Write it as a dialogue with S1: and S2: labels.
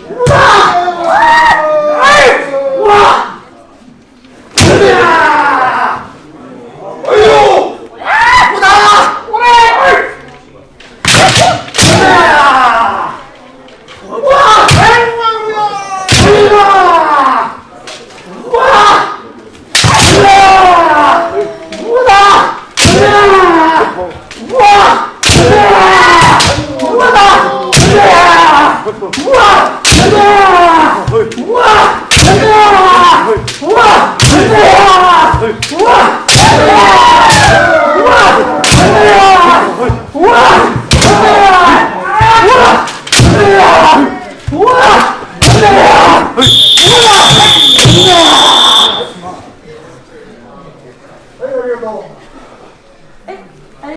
S1: Yeah. 用